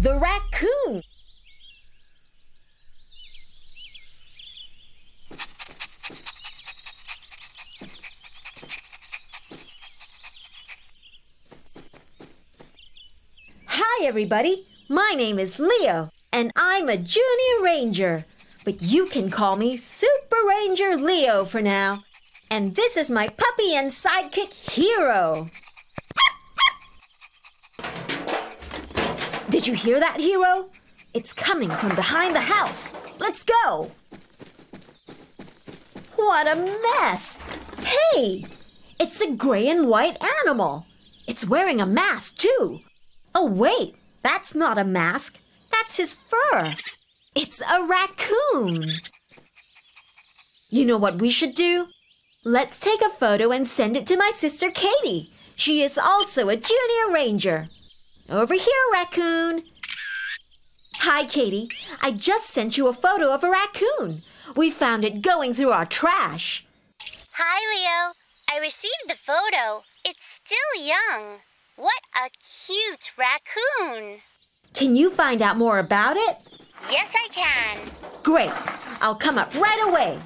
The raccoon. Hi, everybody. My name is Leo, and I'm a junior ranger. But you can call me Super Ranger Leo for now. And this is my puppy and sidekick, Hero. Did you hear that, Hero? It's coming from behind the house. Let's go. What a mess. Hey, it's a gray and white animal. It's wearing a mask, too. Oh, wait, that's not a mask. That's his fur. It's a raccoon. You know what we should do? Let's take a photo and send it to my sister Katie. She is also a junior ranger. Over here, raccoon. Hi, Katie. I just sent you a photo of a raccoon. We found it going through our trash. Hi, Leo. I received the photo. It's still young. What a cute raccoon. Can you find out more about it? Yes, I can. Great. I'll come up right away.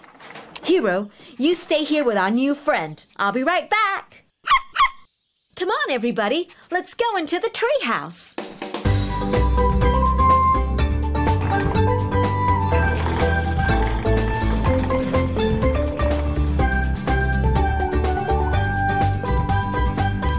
Hero, you stay here with our new friend. I'll be right back. Come on, everybody. Let's go into the treehouse.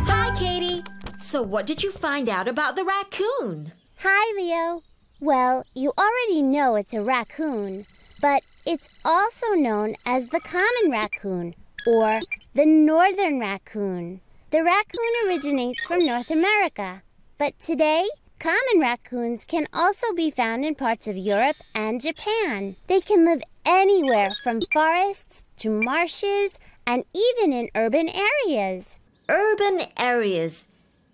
Hi, Katie. So, what did you find out about the raccoon? Hi, Leo. Well, you already know it's a raccoon, but it's also known as the common raccoon or the northern raccoon. The raccoon originates from North America, but today, common raccoons can also be found in parts of Europe and Japan. They can live anywhere from forests to marshes and even in urban areas. Urban areas.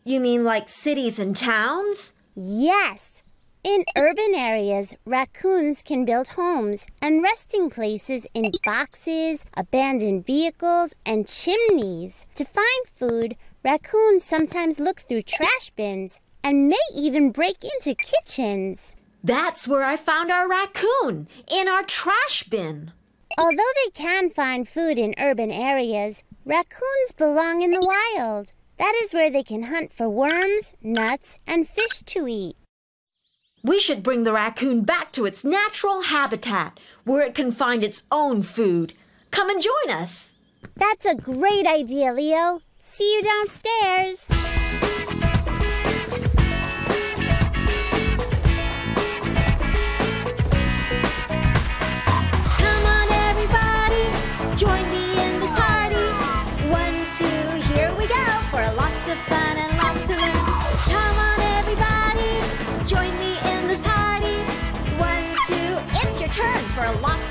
You mean like cities and towns? Yes. In urban areas, raccoons can build homes and resting places in boxes, abandoned vehicles, and chimneys. To find food, raccoons sometimes look through trash bins and may even break into kitchens. That's where I found our raccoon, in our trash bin. Although they can find food in urban areas, raccoons belong in the wild. That is where they can hunt for worms, nuts, and fish to eat. We should bring the raccoon back to its natural habitat, where it can find its own food. Come and join us. That's a great idea, Leo. See you downstairs.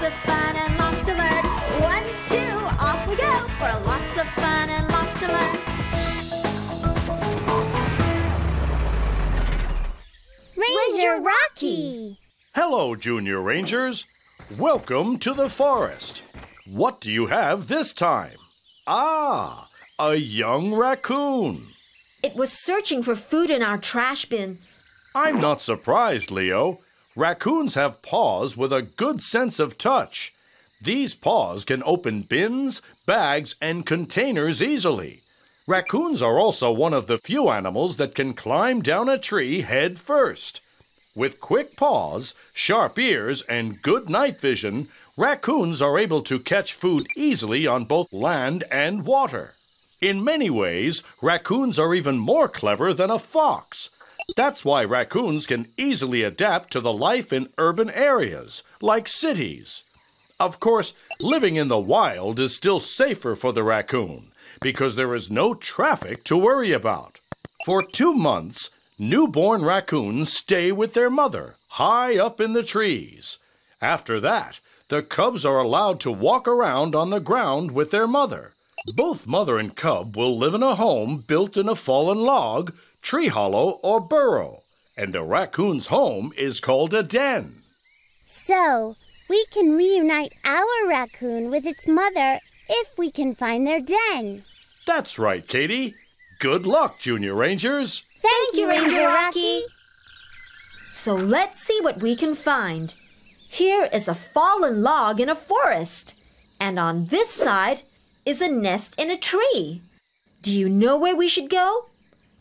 Of fun and lots to learn. One, two, off we go for lots of fun and lots to learn. Ranger Rocky. Hello, Junior Rangers. Welcome to the forest. What do you have this time? Ah, a young raccoon. It was searching for food in our trash bin. I'm not surprised, Leo. Raccoons have paws with a good sense of touch. These paws can open bins, bags, and containers easily. Raccoons are also one of the few animals that can climb down a tree head first. With quick paws, sharp ears, and good night vision, raccoons are able to catch food easily on both land and water. In many ways, raccoons are even more clever than a fox. That's why raccoons can easily adapt to the life in urban areas, like cities. Of course, living in the wild is still safer for the raccoon because there is no traffic to worry about. For two months, newborn raccoons stay with their mother high up in the trees. After that, the cubs are allowed to walk around on the ground with their mother. Both mother and cub will live in a home built in a fallen log, tree hollow, or burrow, and a raccoon's home is called a den. So, we can reunite our raccoon with its mother if we can find their den. That's right, Katie. Good luck, Junior Rangers. Thank, you, Ranger Rocky. So let's see what we can find. Here is a fallen log in a forest, and on this side is a nest in a tree. Do you know where we should go?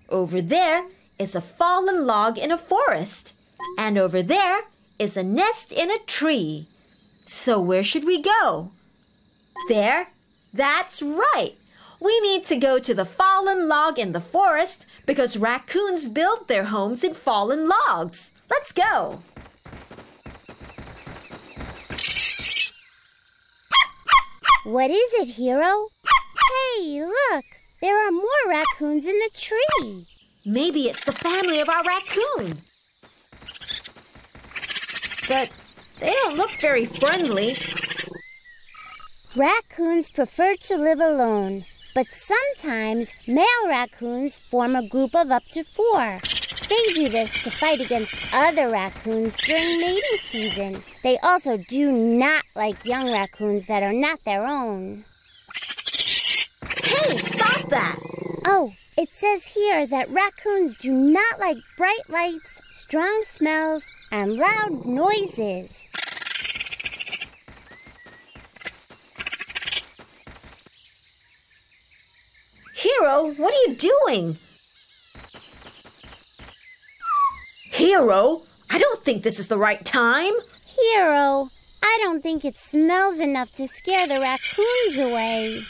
Over there is a fallen log in a forest, and over there is a nest in a tree. So where should we go? There? That's right. We need to go to the fallen log in the forest because raccoons build their homes in fallen logs. Let's go. What is it, Hero? Hey, look! There are more raccoons in the tree. Maybe it's the family of our raccoon. But they don't look very friendly. Raccoons prefer to live alone, but sometimes male raccoons form a group of up to four. They do this to fight against other raccoons during mating season. They also do not like young raccoons that are not their own. Hey, stop that! Oh, it says here that raccoons do not like bright lights, strong smells, and loud noises. Hero, what are you doing? Hero, I don't think this is the right time. Hero, I don't think it smells enough to scare the raccoons away.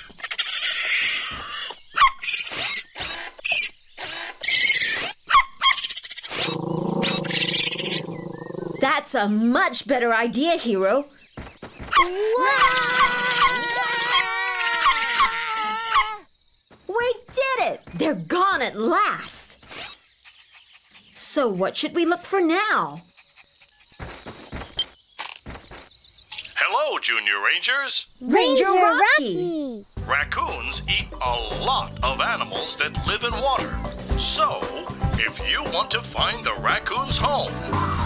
That's a much better idea, Hero. We did it! They're gone at last. So, what should we look for now? Hello, Junior Rangers. Ranger Rocky. Raccoons eat a lot of animals that live in water. So, if you want to find the raccoon's home,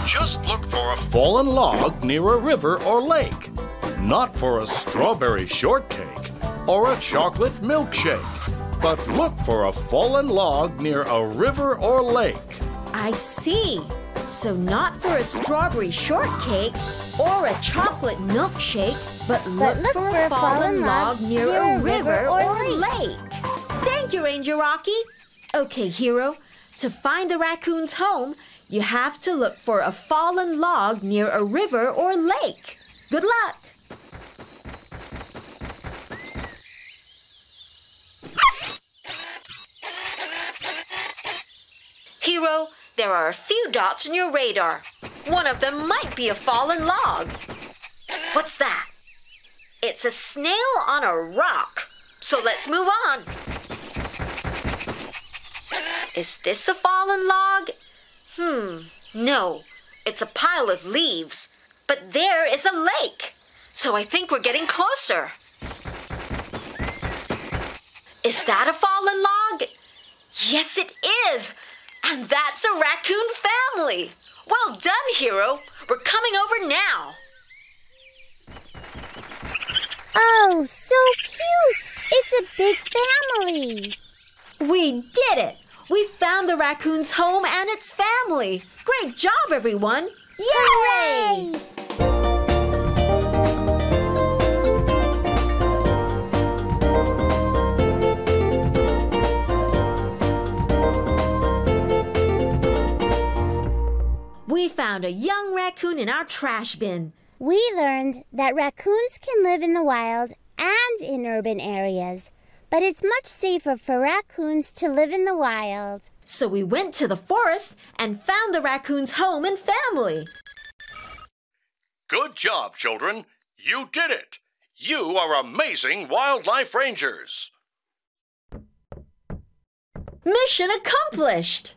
just look for a fallen log near a river or lake. Not for a strawberry shortcake or a chocolate milkshake, but look for a fallen log near a river or lake. I see. So, not for a strawberry shortcake or a chocolate milkshake, but look, look for, for a fallen log log near, near a river or, or lake. Thank you, Ranger Rocky. Okay, Hero, to find the raccoon's home, you have to look for a fallen log near a river or lake. Good luck. Hero, there are a few dots in your radar. One of them might be a fallen log. What's that? It's a snail on a rock. So let's move on. Is this a fallen log? Hmm, no. It's a pile of leaves. But there is a lake. So I think we're getting closer. Is that a fallen log? Yes, it is. And that's a raccoon family. Well done, Hero. We're coming over now. Oh, so cute! It's a big family. We did it! We found the raccoon's home and its family. Great job, everyone! Yay! We found a young raccoon in our trash bin. We learned that raccoons can live in the wild and in urban areas, but it's much safer for raccoons to live in the wild. So we went to the forest and found the raccoon's home and family. Good job, children. You did it. You are amazing wildlife rangers. Mission accomplished!